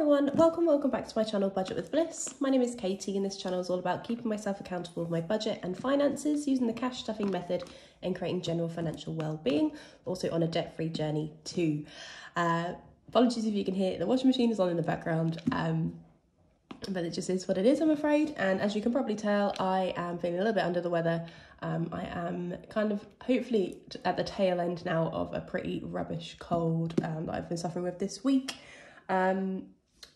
everyone, welcome, welcome back to my channel Budget with Bliss. My name is Katie and this channel is all about keeping myself accountable with my budget and finances using the cash stuffing method and creating general financial well-being, also on a debt-free journey too. Uh, apologies if you can hear the washing machine is on in the background, um, but it just is what it is, I'm afraid. And as you can probably tell, I am feeling a little bit under the weather. Um, I am kind of hopefully at the tail end now of a pretty rubbish cold um, that I've been suffering with this week. Um,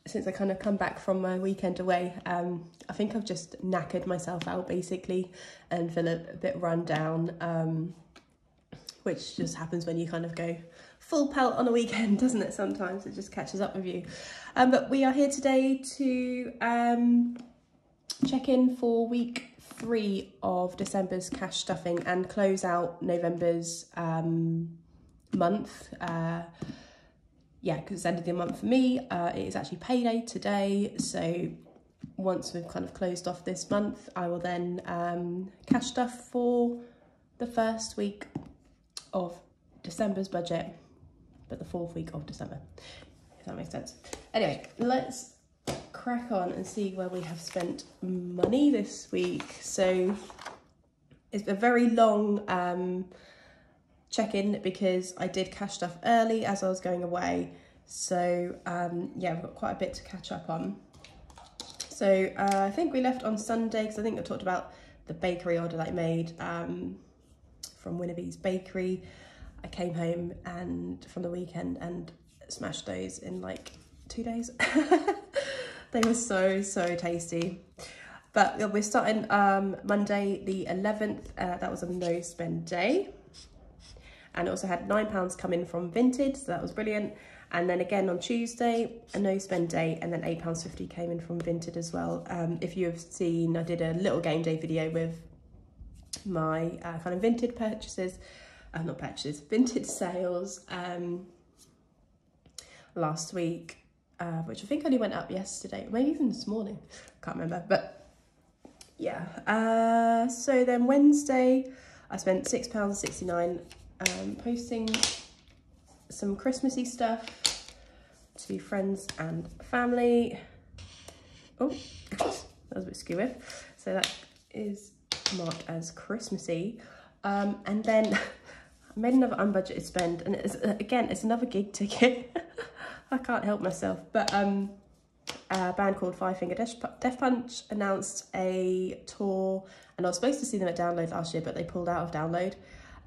since I kind of come back from my weekend away, um, I think I've just knackered myself out basically and feel a, bit run down, um, which just happens when you kind of go full pelt on a weekend, doesn't it? Sometimes it just catches up with you. Um, but we are here today to um, check in for week three of December's cash stuffing and close out November's um, month. Uh, yeah, because it's end of the month for me. Uh, it is actually payday today. So once we've kind of closed off this month, I will then um, cash stuff for the first week of December's budget, but the fourth week of December, if that makes sense. Anyway, let's crack on and see where we have spent money this week. So it's a very long um, check in because I did cash stuff early as I was going away. So um, yeah, I've got quite a bit to catch up on. So uh, I think we left on Sunday because I think I talked about the bakery order that I made um, from Winnaby's Bakery. I came home and from the weekend and smashed those in like two days. they were so, so tasty. But we're starting um, Monday the 11th. Uh, that was a no spend day and also had £9 come in from Vinted, so that was brilliant. And then again on Tuesday, a no spend day, and then £8.50 came in from Vinted as well. Um, if you have seen, I did a little game day video with my uh, kind of Vinted purchases, uh, not purchases, Vinted sales um, last week, uh, which I think only went up yesterday, maybe even this morning, can't remember, but yeah. Uh, so then Wednesday, I spent £6.69 um, posting some Christmassy stuff to friends and family. Oh, that was a bit skewy. So that is marked as Christmassy. Um, and then I made another unbudgeted spend and it's, again, it's another gig ticket. I can't help myself. But um, a band called Five Finger Death Punch announced a tour and I was supposed to see them at Download last year, but they pulled out of Download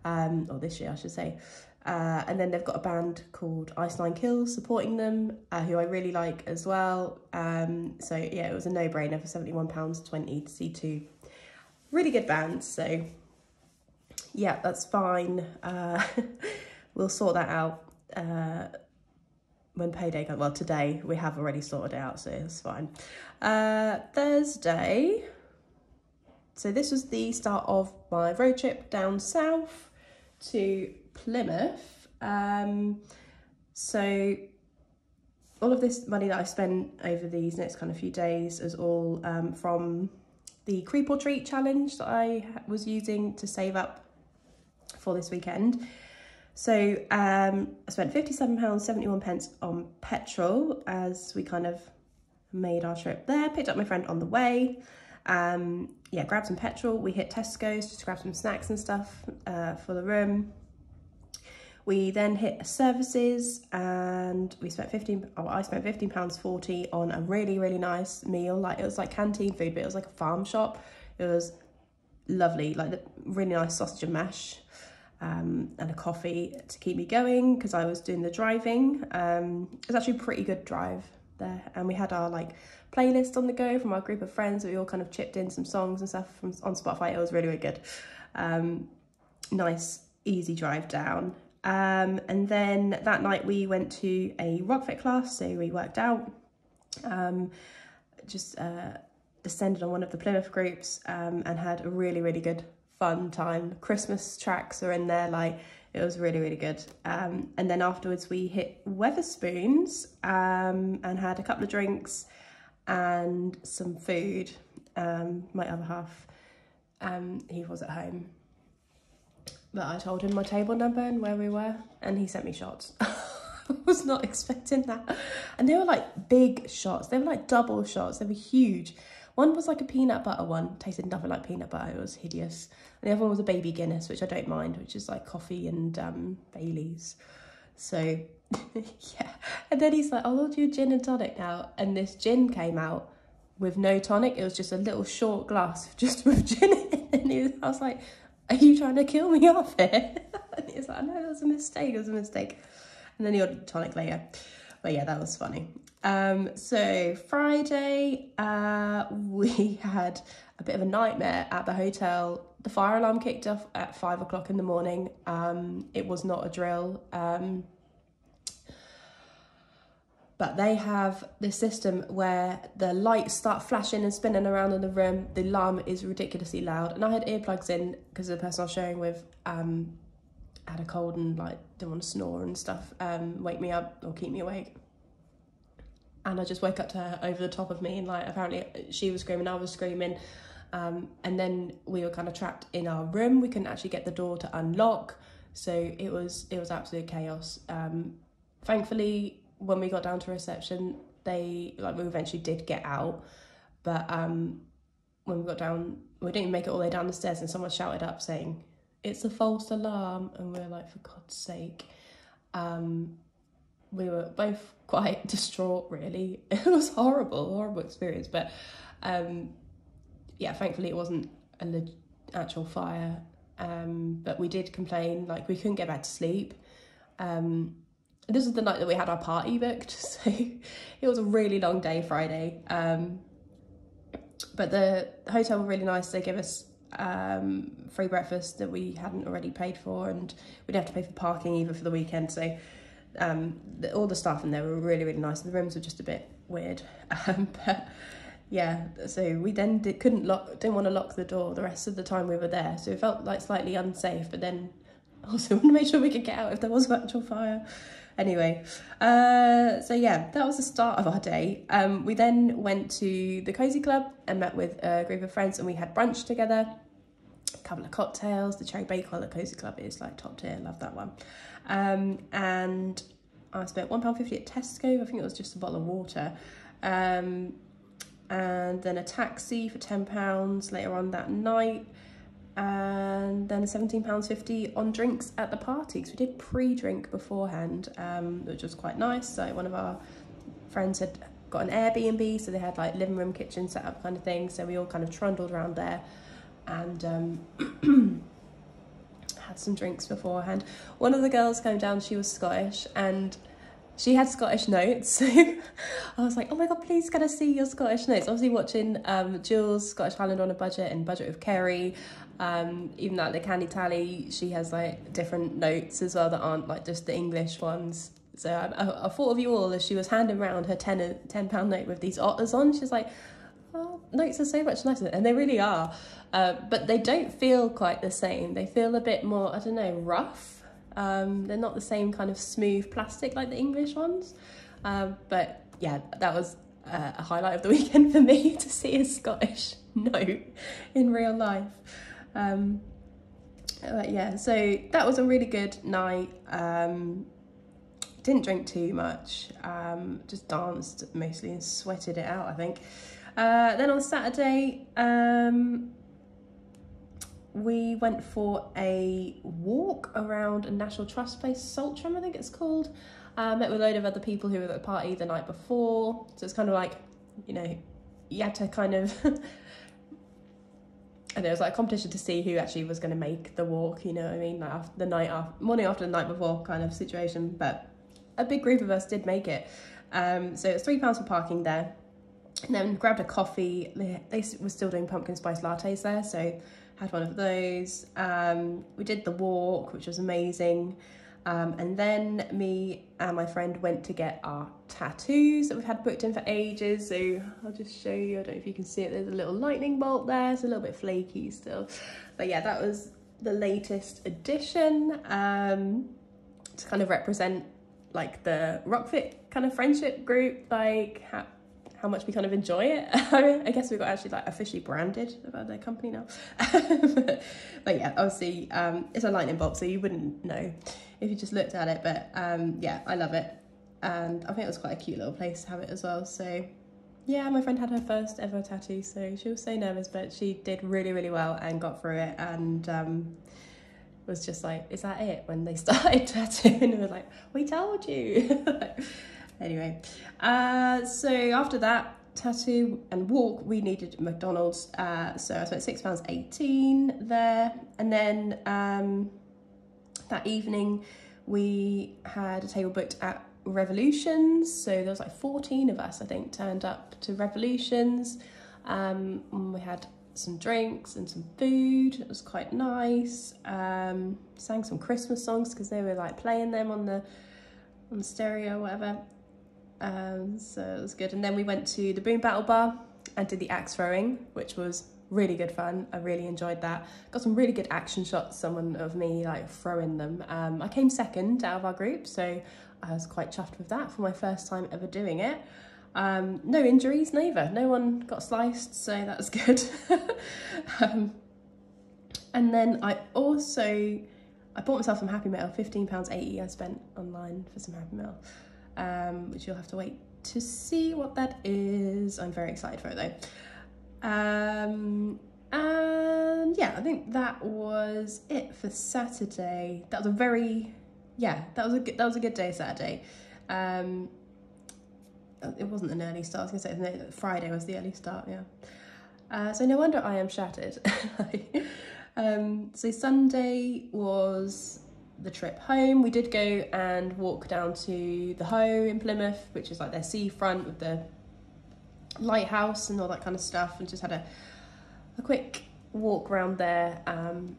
um, or this year I should say. Uh, and then they've got a band called Ice Nine Kills supporting them, uh, who I really like as well. Um, so yeah, it was a no-brainer for £71.20 to see two really good bands. So yeah, that's fine. Uh, we'll sort that out uh, when payday comes. Well, today we have already sorted it out, so it's fine. Uh, Thursday. So this was the start of my road trip down south to Plymouth. Um, so all of this money that I spent over these next kind of few days is all um, from the Creep or Treat challenge that I was using to save up for this weekend. So um, I spent £57.71 pence on petrol as we kind of made our trip there, picked up my friend on the way. Um, yeah, grab some petrol. We hit Tesco's just to grab some snacks and stuff uh, for the room. We then hit services and we spent 15, oh, I spent 15 pounds 40 on a really, really nice meal. Like it was like canteen food, but it was like a farm shop. It was lovely, like the really nice sausage and mash um, and a coffee to keep me going because I was doing the driving. Um, it was actually a pretty good drive there. And we had our like playlist on the go from our group of friends. We all kind of chipped in some songs and stuff from on Spotify. It was really, really good. Um, nice, easy drive down. Um, and then that night we went to a rock fit class, so we worked out. Um, just uh, descended on one of the Plymouth groups um, and had a really, really good fun time. Christmas tracks are in there, like it was really, really good. Um, and then afterwards we hit Wetherspoons um, and had a couple of drinks and some food. Um, my other half, um, he was at home. But I told him my table number and where we were and he sent me shots. I was not expecting that. And they were like big shots. They were like double shots. They were huge. One was like a peanut butter one, tasted nothing like peanut butter. It was hideous. And the other one was a baby Guinness, which I don't mind, which is like coffee and um, Bailey's. So yeah. And then he's like, I'll order you gin and tonic now. And this gin came out with no tonic. It was just a little short glass just with gin in it. And was, I was like, are you trying to kill me off here? and he's like, no, it was a mistake. It was a mistake. And then he ordered tonic later. But yeah, that was funny. Um, so Friday, uh, we had a bit of a nightmare at the hotel. The fire alarm kicked off at five o'clock in the morning. Um, it was not a drill. Um, but they have this system where the lights start flashing and spinning around in the room. The alarm is ridiculously loud, and I had earplugs in because the person I was sharing with um, had a cold and like didn't want to snore and stuff, um, wake me up or keep me awake. And I just woke up to her over the top of me, and like apparently she was screaming, I was screaming, um, and then we were kind of trapped in our room. We couldn't actually get the door to unlock, so it was it was absolute chaos. Um, thankfully when we got down to reception, they like we eventually did get out, but um, when we got down, we didn't make it all the way down the stairs, and someone shouted up saying, "It's a false alarm," and we are like, "For God's sake!" Um, we were both quite distraught. Really, it was horrible, horrible experience. But um, yeah, thankfully it wasn't a leg- actual fire. Um, but we did complain, like we couldn't get back to sleep. Um, this is the night that we had our party booked, so it was a really long day Friday. Um, but the hotel were really nice. They gave us um, free breakfast that we hadn't already paid for, and we didn't have to pay for parking either for the weekend. So um, the, all the staff in there were really, really nice. The rooms were just a bit weird, um, but yeah. So we then did, couldn't lock, didn't want to lock the door the rest of the time we were there. So it felt like slightly unsafe, but then also wanted to make sure we could get out if there was an actual fire. Anyway, uh, so yeah, that was the start of our day. Um, we then went to the Cosy Club and met with a group of friends and we had brunch together. Couple of cocktails. The cherry bakewell at Cosy Club is like top tier. Love that one. Um, and I spent £1.50 at Tesco. I think it was just a bottle of water. Um, and then a taxi for £10 later on that night and then £17.50 on drinks at the party. So we did pre-drink beforehand, um, which was quite nice. So one of our friends had got an Airbnb, so they had like living room, kitchen set up kind of thing. So we all kind of trundled around there and um, had some drinks beforehand. One of the girls came down, she was Scottish, and she had Scottish notes. So I was like, oh my God, please can I see your Scottish notes? Obviously watching um, Jules, Scottish Highland on a Budget and Budget with Kerry. Um, even at the Candy Tally, she has like different notes as well that aren't like just the English ones. So I, I, I thought of you all as she was handing around her 10, 10 pound note with these otters on. She's like, oh, notes are so much nicer. And they really are. Uh, but they don't feel quite the same. They feel a bit more, I don't know, rough. Um, they're not the same kind of smooth plastic like the English ones. Um, but yeah, that was uh, a highlight of the weekend for me to see a Scottish note in real life. Um, but yeah, so that was a really good night. Um, didn't drink too much, um, just danced mostly and sweated it out, I think. Uh, then on Saturday, um, we went for a walk around a National Trust place, Saltram, I think it's called. Uh, met with a load of other people who were at the party the night before. So it's kind of like, you know, you had to kind of and it was like a competition to see who actually was going to make the walk you know what i mean like after the night after morning after the night before kind of situation but a big group of us did make it um, so it's three pounds for parking there and then grabbed a coffee they, they were still doing pumpkin spice lattes there so had one of those um, we did the walk which was amazing um, and then me and my friend went to get our tattoos that we've had booked in for ages. So I'll just show you, I don't know if you can see it, there's a little lightning bolt there. It's a little bit flaky still. But yeah, that was the latest addition um, to kind of represent like the Rockfit kind of friendship group, like how, much we kind of enjoy it. I guess we got actually like officially branded about their company now. but, yeah, obviously um, it's a lightning bolt, so you wouldn't know if you just looked at it. But um, yeah, I love it. and I think it was quite a cute little place to have it as well. So yeah, my friend had her first ever tattoo, so she was so nervous, but she did really, really well and got through it. And um, was just like, "Is that it?" When they started tattooing, it was like, "We told you." Anyway, uh, so after that tattoo and walk, we needed McDonald's. Uh, so I spent six pounds eighteen there, and then um, that evening we had a table booked at Revolutions. So there was like 14 of us, I think, turned up to Revolutions. Um, we had some drinks and some food. It was quite nice. Um, sang some Christmas songs because they were like playing them on the on the stereo or whatever. Um, so it was good. And then we went to the Boom Battle Bar and did the axe throwing, which was really good fun. I really enjoyed that. Got some really good action shots, someone of me like throwing them. Um, I came second out of our group, so I was quite chuffed with that for my first time ever doing it. Um, no injuries, neither. No one got sliced, so that was good. um, and then I also, I bought myself some Happy Meal, £15.80 I spent online for some Happy Meal, um, which you'll have to wait to see what that is. I'm very excited for it though. Um, and yeah, I think that was it for Saturday. That was a very yeah, that was a good, that was a good day Saturday. Um, it wasn't an early start. I was gonna say Friday was the early start. Yeah. Uh, so no wonder I am shattered. um, so Sunday was the trip home. We did go and walk down to the Hoe in Plymouth, which is like their seafront with the lighthouse and all that kind of stuff, and just had a a quick walk around there um,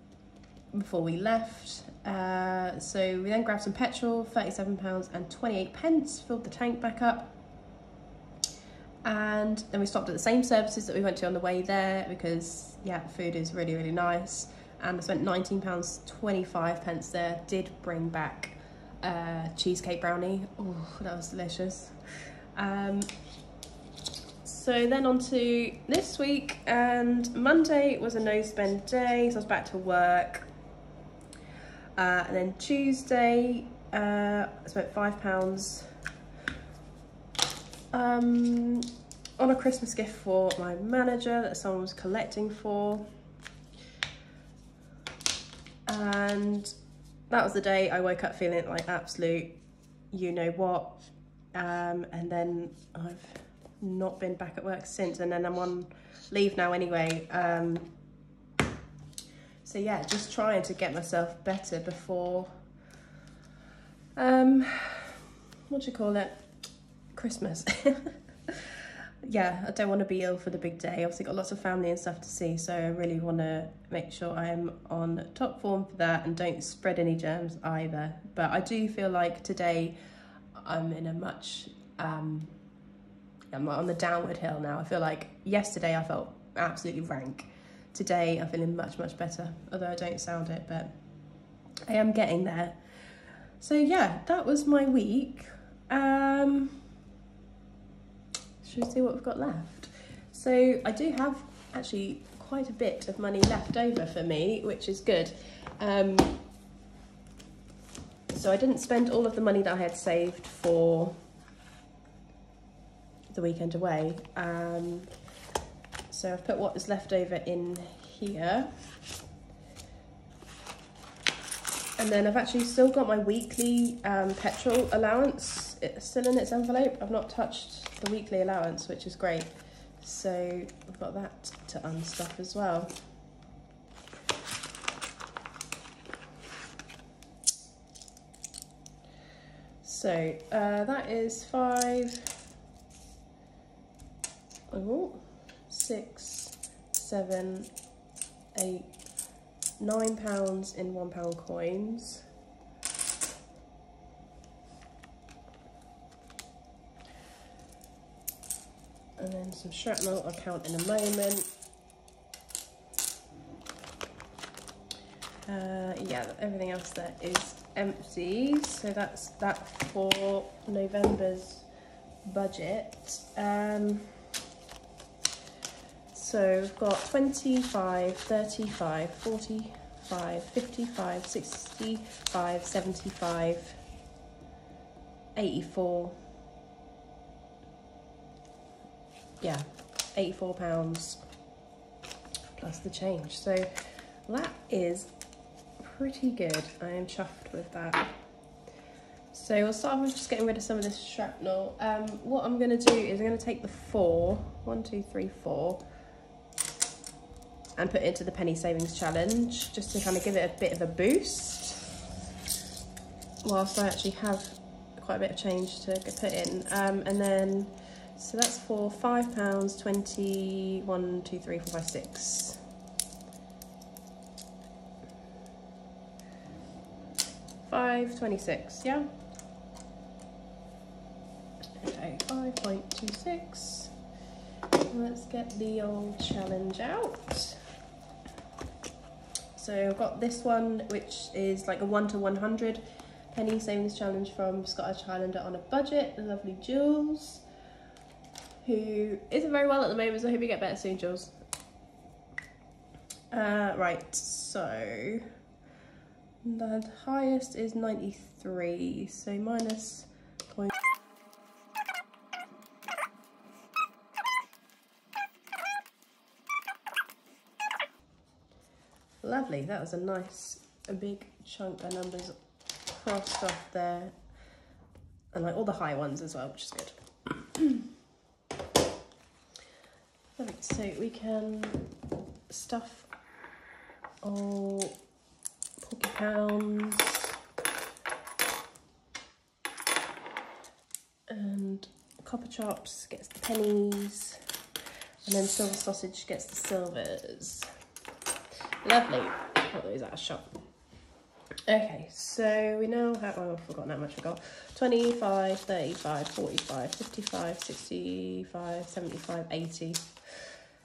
before we left. Uh, so we then grabbed some petrol, £37 and 28 pence, filled the tank back up. And then we stopped at the same services that we went to on the way there because, yeah, food is really, really nice. And I spent £19.25 pence there. Did bring back uh, cheesecake brownie. Oh, that was delicious. Um, so then on to this week, and Monday was a no spend day, so I was back to work. Uh, and then Tuesday, uh, I spent five pounds um, on a Christmas gift for my manager that someone was collecting for. And that was the day I woke up feeling like absolute you know what. Um, and then I've not been back at work since and then I'm on leave now anyway. Um, so yeah, just trying to get myself better before, um, what do you call it? Christmas. yeah, I don't want to be ill for the big day. Obviously got lots of family and stuff to see, so I really want to make sure I am on top form for that and don't spread any germs either. But I do feel like today I'm in a much, um, I'm on the downward hill now. I feel like yesterday I felt absolutely rank today I'm feeling much, much better, although I don't sound it, but I am getting there. So yeah, that was my week. Um, should we see what we've got left? So I do have actually quite a bit of money left over for me, which is good. Um, so I didn't spend all of the money that I had saved for the weekend away. Um, so I've put what is left over in here. And then I've actually still got my weekly um, petrol allowance it's still in its envelope. I've not touched the weekly allowance, which is great. So I've got that to unstuff as well. So uh, that is five, oh, six, seven, eight, nine pounds in one pound coins. And then some shrapnel I'll count in a moment. Uh, yeah, everything else there is empty. So that's that for November's budget. Um, so we've got 25, 35, 45, 55, 65, 75, 84 yeah 84 pounds plus the change. So that is pretty good. I am chuffed with that. So we'll start off with just getting rid of some of this shrapnel. Um, what I'm going to do is I'm going to take the four one two three four and put it into the penny savings challenge just to kind of give it a bit of a boost. Whilst I actually have quite a bit of change to put in. Um, and then, so that's for five pounds, 20, one, two, three, four, five, six. Five twenty-six, yeah. Okay, five point two six. Let's get the old challenge out. So I've got this one, which is like a one to one hundred penny savings challenge from Scottish Highlander on a budget, the lovely Jules, who isn't very well at the moment, so I hope you get better soon, Jules. Uh, right, so the highest is 93, so minus point. Lovely, that was a nice, a big chunk of numbers crossed off there and like all the high ones as well, which is good. So we can stuff all porky pounds and copper chops gets the pennies and then silver sausage gets the silvers. Lovely. Put those out of shop. Okay, so we now have, oh, I've forgotten how much we got. 25, 35, 45, 55, 65, 75, 80.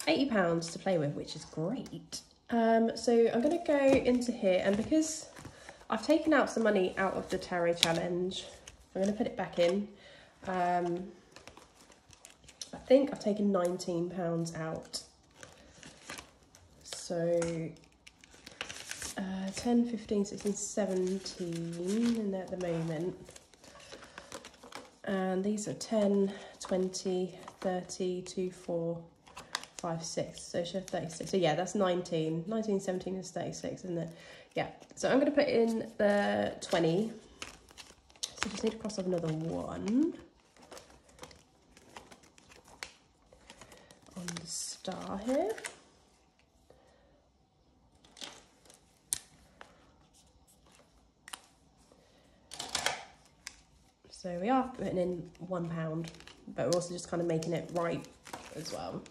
80 pounds to play with, which is great. Um, so I'm going to go into here, and because I've taken out some money out of the tarot challenge, I'm going to put it back in. Um, I think I've taken 19 pounds out. So uh, 10, 15, 16, 17 in there at the moment. And these are 10, 20, 30, 2, 4, 5, 6. So she have 36. So yeah, that's 19. 19, 17 is 36, isn't it? Yeah. So I'm going to put in the 20. So just need to cross off another one. On the star here. So we are putting in one pound, but we're also just kind of making it right as well.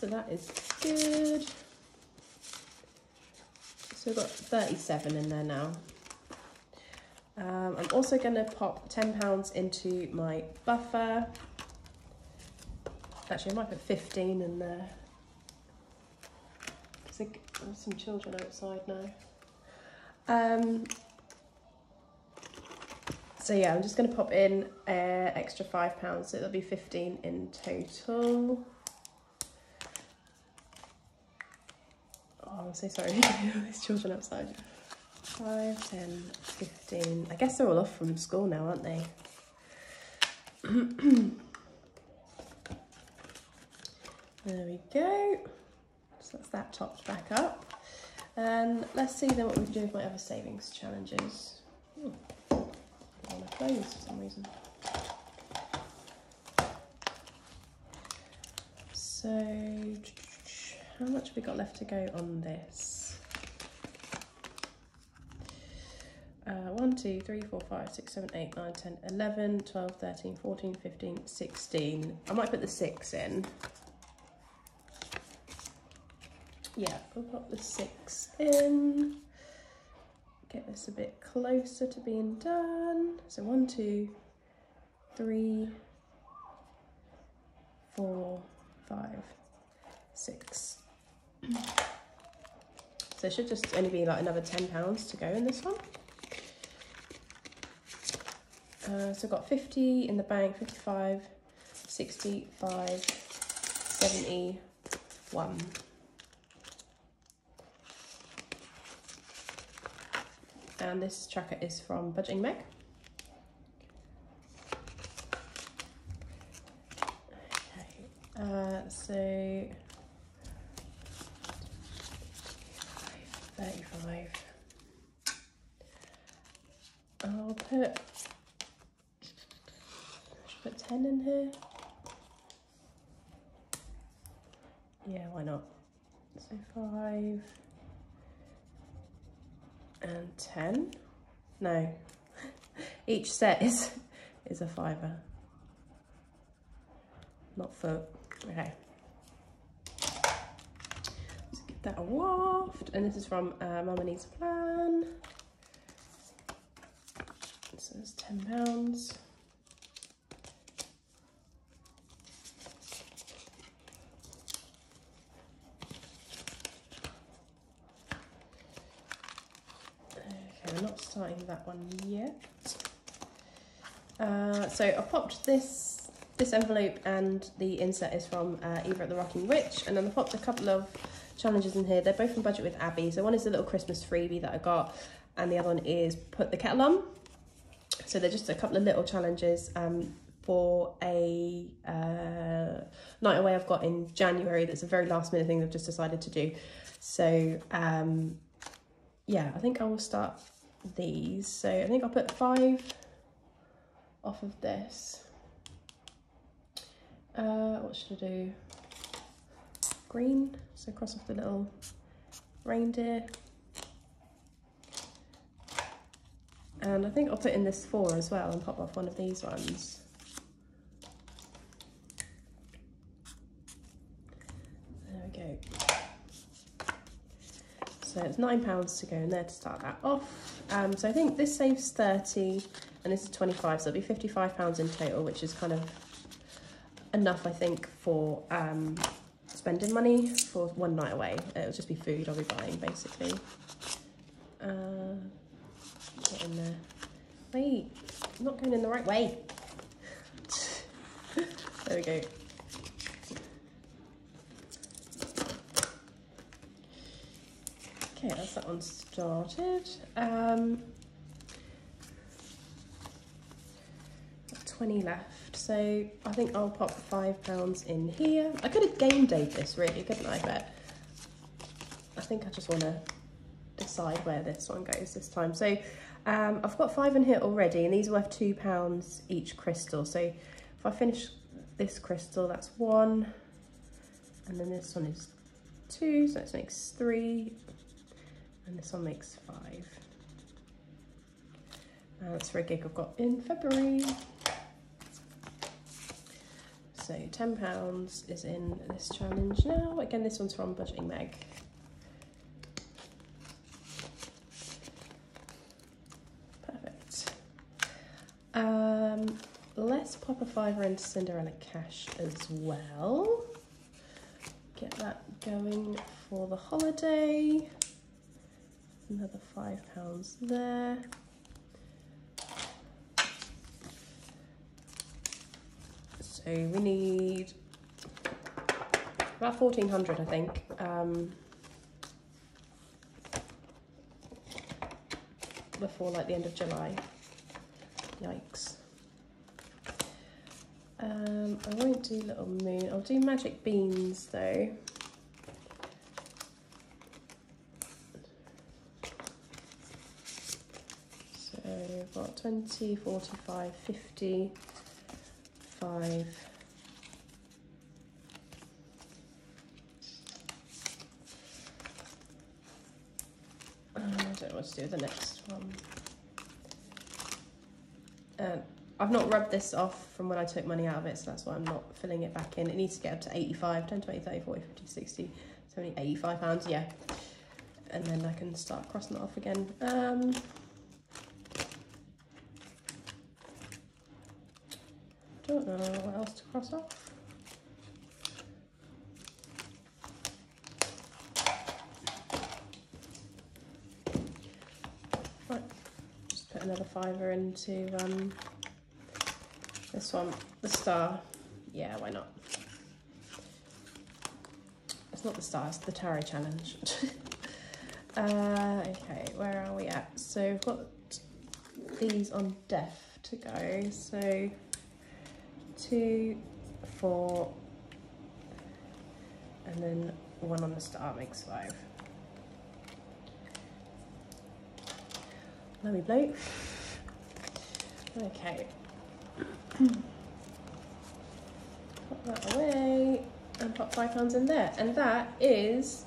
So that is good. So we've got 37 in there now. Um, I'm also going to pop £10 into my buffer. Actually, I might put 15 in there. Because there's some children outside now. Um, so yeah, I'm just going to pop in uh, extra five pounds, so it'll be 15 in total. I'm so sorry, there's children outside. 5, 10, 15. I guess they're all off from school now, aren't they? there we go. So that's that topped back up. And let's see then what we can do with my other savings challenges. Hmm on my clothes for some reason. So, how much have we got left to go on this? Uh, 1, 2, 3, 4, 5, 6, 7, 8, 9, 10, 11, 12, 13, 14, 15, 16. I might put the 6 in. Yeah, we'll put the 6 in get this a bit closer to being done. So one, two, three, four, five, six. So it should just only be like another £10 to go in this one. Uh, so I've got 50 in the bank, 55, 65, 71. And this tracker is from Budgeting Meg. Okay, uh, so 35. I'll put, should put 10 in here? Yeah, why not? So 5 and 10. No, each set is, is a fiver, not foot. Okay. That a waft. And this is from uh, Mama Needs a Plan. So it's £10. Okay, we're not starting that one yet. Uh, so I popped this this envelope and the insert is from uh, Eva at the Rocking Witch, and then I popped a couple of challenges in here. They're both from Budget with Abby. So one is a little Christmas freebie that I got, and the other one is put the kettle on. So they're just a couple of little challenges um, for a uh, night away I've got in January. That's a very last minute thing I've just decided to do. So um, yeah, I think I will start these. So I think I'll put five off of this. Uh, what should I do? Green, so cross off the little reindeer. And I think I'll put in this four as well and pop off one of these ones. There we go. So it's nine pounds to go in there to start that off. Um, so I think this saves 30 and this is 25, so it'll be 55 pounds in total, which is kind of enough, I think, for um, spending money for one night away. It'll just be food I'll be buying, basically. Uh, get in there. Wait, I'm not going in the right way. there we go. Okay, that's that one started. Um, 20 left, so I think I'll pop five pounds in here. I could have game dayed this really, couldn't I? But I think I just want to decide where this one goes this time. So um, I've got five in here already, and these are worth two pounds each crystal. So if I finish this crystal, that's one, and then this one is two, so this makes three, and this one makes five. And that's for a gig I've got in February. So £10 is in this challenge now. Again, this one's from Budgeting Meg. Perfect. Um, let's pop a fiver into Cinderella Cash as well. Get that going for the holiday. Another five pounds there. So we need about 1400 I think. Um, before like the end of July. Yikes. Um, I won't do Little Moon. I'll do Magic Beans though. So we've got 20, 45, 50, 5. Uh, I don't know what to do with the next one. Uh, I've not rubbed this off from when I took money out of it, so that's why I'm not filling it back in. It needs to get up to 85, 10, 20, 30, 40, 50, 60, 70, 85 pounds, yeah. And then I can start crossing it off again. Um, don't know what else to cross off. Right, just put another fiver into um, this one, the star. Yeah, why not? It's not the star, it's the tarot challenge. uh, okay, where are we at? So we've got these on deaf to go. So two, four, and then one on the star makes five. Let me blow. Okay. Put that away and put five pounds in there. And that is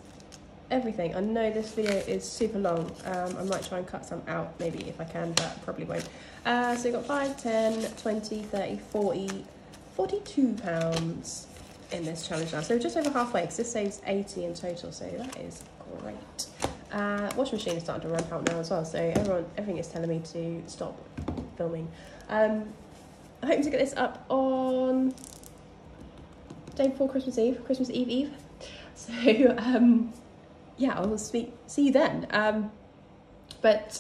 everything. I know this video is super long. Um, I might try and cut some out maybe if I can, but probably won't. Uh, so we've got 5, 10, 20, 30, 40, 42 pounds in this challenge now. So just over halfway because this saves 80 in total. So that is great. Uh, washing machine is starting to run out now as well. So everyone, everything is telling me to stop filming. Um, I'm hoping to get this up on day before Christmas Eve, Christmas Eve Eve. So um, yeah, I will speak, see you then. Um, but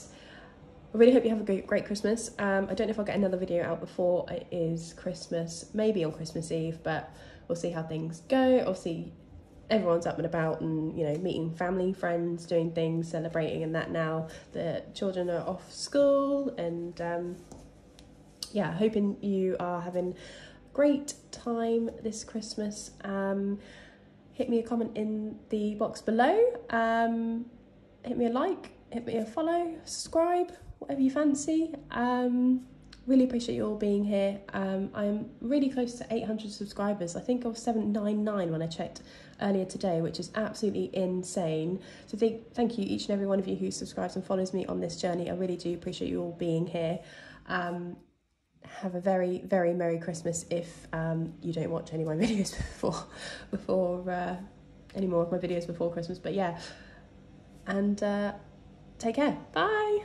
I really hope you have a great, great Christmas. Um, I don't know if I'll get another video out before it is Christmas, maybe on Christmas Eve, but we'll see how things go. Obviously, everyone's up and about and, you know, meeting family, friends, doing things, celebrating and that now. The children are off school and, um, yeah, hoping you are having great time this Christmas. Um, hit me a comment in the box below. Um, hit me a like, hit me a follow, subscribe, whatever you fancy. Um, really appreciate you all being here. Um, I'm really close to 800 subscribers. I think I was 799 when I checked earlier today, which is absolutely insane. So th- thank you each and every one of you who subscribes and follows me on this journey. I really do appreciate you all being here. Um, have a very very merry Christmas if um, you don't watch any of my videos before before uh, any more of my videos before Christmas. But yeah, and uh, take care. Bye.